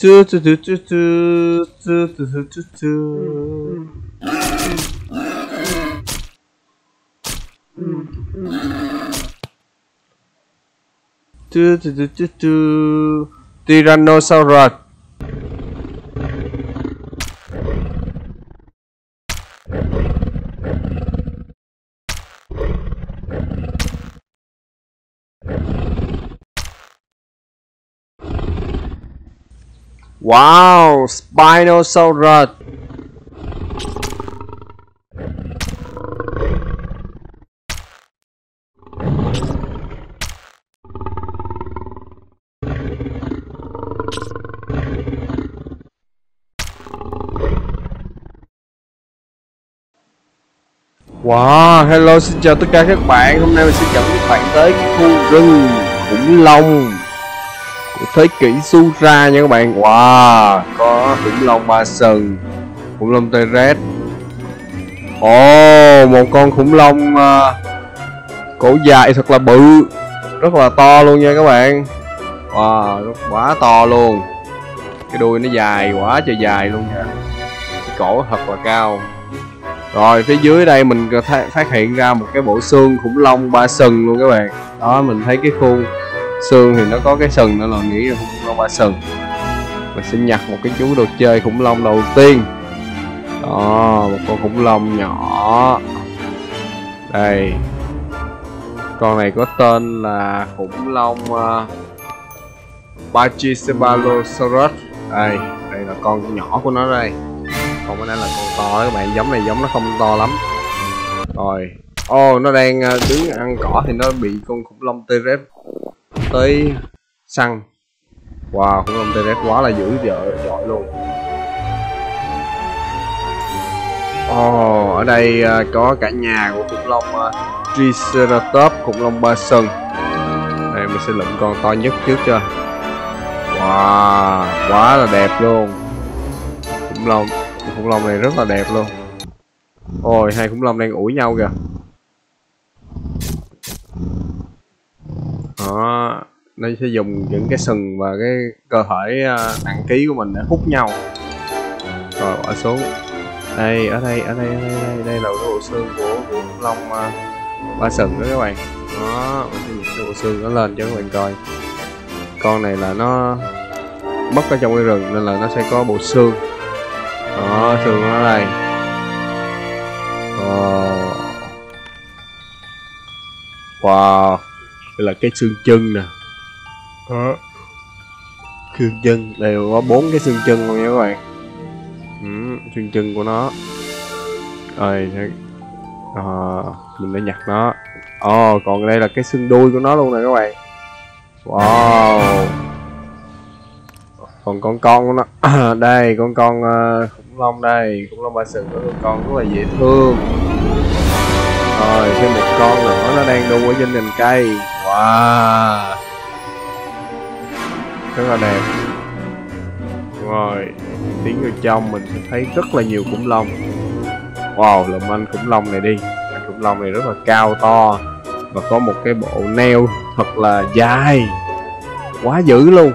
Do, do, do, do, do, do, do, do, do. Tyrannosaurus. Wow, Spinosaurus. Wow, hello xin chào tất cả các bạn Hôm nay mình sẽ dẫn các bạn tới khu rừng khủng long thế kỷ Sura nha các bạn. Wow, có khủng long ba sừng Khủng long tê rét Ồ, oh, một con khủng long uh, cổ dài thật là bự Rất là to luôn nha các bạn. Wow, quá to luôn. Cái đuôi nó dài quá trời dài luôn nha. Cái cổ thật là cao. Rồi phía dưới đây mình phát hiện ra một cái bộ xương khủng long ba sừng luôn các bạn. Đó mình thấy cái khuôn xương thì nó có cái sừng nên là nghĩ là khủng long ba sừng. Mình sẽ nhặt một cái chú đồ chơi khủng long đầu tiên. Đó một con khủng long nhỏ. Đây. Con này có tên là khủng long ờ, uh, Pachycephalosaurus đây đây là con nhỏ của nó đây. Còn cái này là con to các bạn giống này giống nó không to lắm. Rồi. Ô oh, nó đang ờ, đứng ăn cỏ thì nó bị con khủng long t-rex tới săn wow khủng long tê rép quá là dữ vợ giỏi luôn. Ồ oh, ở đây uh, có cả nhà của khủng long uh, triceratops khủng long ba sừng. Đây mình sẽ lượm con to nhất trước cho. Wow quá là đẹp luôn. Khủng long khủng long này rất là đẹp luôn. Ôi hai khủng long đang ủi nhau kìa. Đó nó sẽ dùng những cái sừng và cái cơ thể à, nặng ký của mình để hút nhau. Rồi bỏ xuống. Đây ở đây ở đây ở đây đây, đây là cái bộ xương của, của khủng long uh, ba sừng đó các bạn. Đó mình sẽ cái bộ xương nó lên cho các bạn coi. Con này là nó mất ở trong cái rừng nên là nó sẽ có bộ xương. Đó xương nó đây. Wow. Wow đây là cái xương chân nè. Đó. Xương chân đây có bốn cái xương chân luôn nha các bạn. Ừ, xương chân của nó. Rồi à, mình đã nhặt nó. Ồ oh, còn đây là cái xương đuôi của nó luôn nè các bạn. Wow. Còn con con của nó. Đây con con uh, khủng long đây. Khủng long ba sừng của con rất là dễ thương. Rồi thêm một con nữa nó đang đu ở trên cành cây wow. Rất là đẹp. Rồi tiến vào trong mình sẽ thấy rất là nhiều khủng long. Wow lùm anh khủng long này đi. Anh khủng long này rất là cao to và có một cái bộ neo thật là dài. Quá dữ luôn.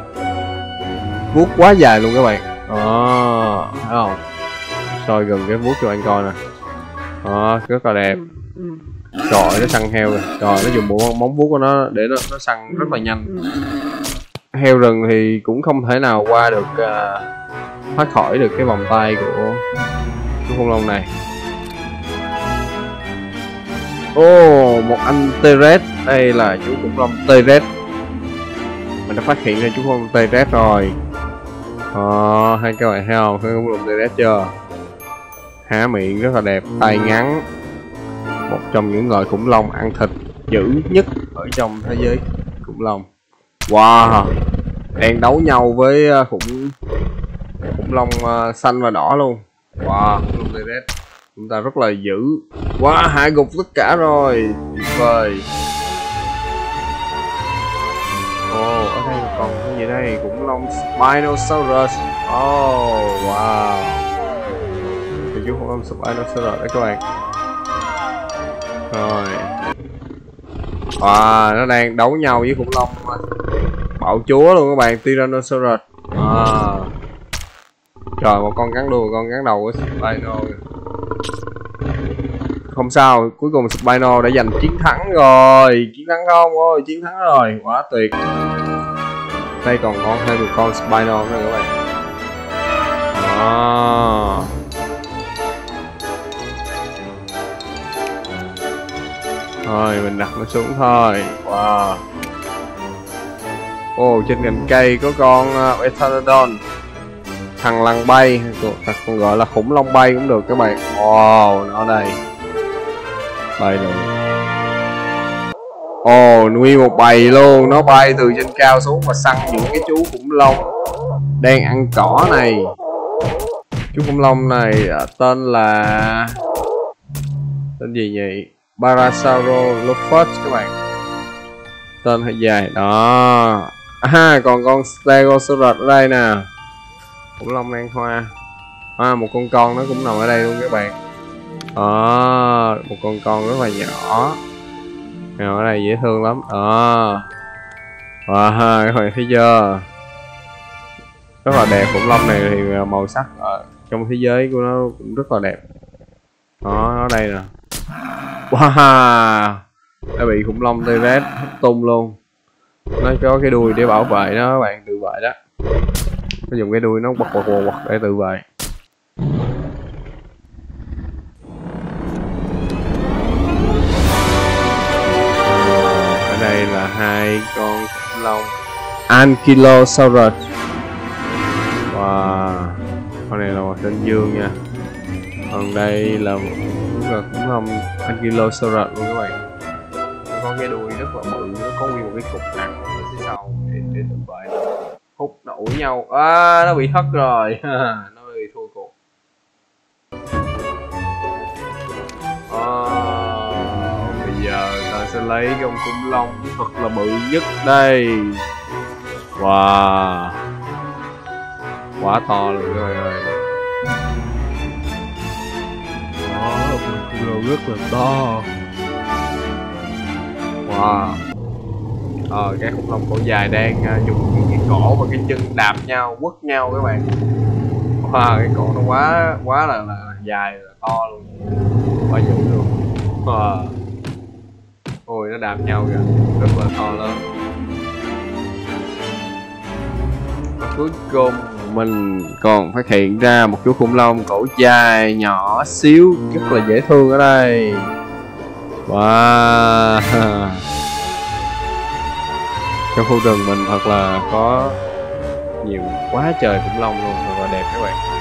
Vuốt quá dài luôn các bạn. Đó, thấy không? Soi gần cái vuốt cho anh coi nè. Đó, rất là đẹp. Ừ, ừ trời nó săn heo rồi trời nó dùng bộ móng vuốt của nó để nó nó săn rất là nhanh. Heo rừng thì cũng không thể nào qua được uh, thoát khỏi được cái vòng tay của chú khủng long này. Ô oh, một anh T-Rex đây là chú khủng long T-Rex mình đã phát hiện ra chú khủng long T-Rex rồi. Ờ, hai các bạn thấy không? Thấy khủng long T-Rex chưa? Há miệng rất là đẹp, tay ngắn. Một trong những loài khủng long ăn thịt dữ nhất ở trong thế giới khủng long. Wow Đang đấu nhau với ờ, khủng khủng long ờ, xanh và đỏ luôn. Wow, Chúng ta rất là dữ. Wow, hạ gục tất cả rồi. Tuyệt vời. Ồ, oh, ở đây còn cái gì đây? Khủng long Spinosaurus. Oh, wow. Thì chú khủng long Spinosaurus đấy các bạn. Rồi. À nó đang đấu nhau với khủng long Bạo chúa luôn các bạn, Tyrannosaurus. À. trời, một con cắn đuôi, con cắn đầu của Spino. Không sao, cuối cùng Spino đã giành chiến thắng rồi. Chiến thắng không? Ôi, chiến thắng rồi. Quá tuyệt. Đây còn con thêm một con Spino nữa các bạn. À. thôi mình đặt nó xuống thôi. Wow. Ồ oh, trên cành cây có con à, uh, Ethanodon thằng lằn bay còn gọi là khủng long bay cũng được các bạn. Wow nó đây. Bay luôn. Ồ oh, nuôi một bầy luôn. Nó bay từ trên cao xuống và săn những cái chú khủng long đang ăn cỏ này. Chú khủng long này à, tên là tên gì vậy Parasaurolophus các bạn. Tên hơi dài đó. À còn con Stegosaurus ở đây nè. Khủng long mang hoa. À một con con nó cũng nằm ở đây luôn các bạn. À, một con con rất là nhỏ. Nào ở đây dễ thương lắm. À wow các bạn thấy chưa? Rất là đẹp khủng long này thì màu sắc ở trong thế giới của nó cũng rất là đẹp. Đó nó đây nè wow nó bị khủng long tê rét tung luôn. Nó có cái đuôi để bảo vệ nó, các bạn, tự vệ đó. Nó dùng cái đuôi nó bật bật quật để tự vệ. Ở đây là hai con khủng long. Ankylosaurus wow. Con này là một tên dương nha. Còn đây là một là cũng long Ankylosaurus luôn các bạn. Nó có cái đuôi rất là bự nó có nguyên một cái cục nặng ở phía sau để, để tự vệ hút đổ nhau. À, nó bị hất rồi. Nó bị thua cuộc. À, bây giờ ta sẽ lấy cái con khủng long thật là bự nhất đây. Wow. Quá to luôn các bạn ơi. Đó rất là to. Wow. Ờ cái khủng long cổ dài đang uh, dùng cái cổ và cái chân đạp nhau quất nhau các bạn. Wow cái cổ nó quá quá là, là dài là to luôn. Quá dữ luôn. Wow. ôi nó đạp nhau kìa. Rất là to lớn. Và cuối cùng mình còn phát hiện ra một chú khủng long cổ dài nhỏ xíu, rất là dễ thương ở đây. Wow. Trong khu rừng mình thật là có nhiều quá trời khủng long luôn, thật là đẹp các bạn.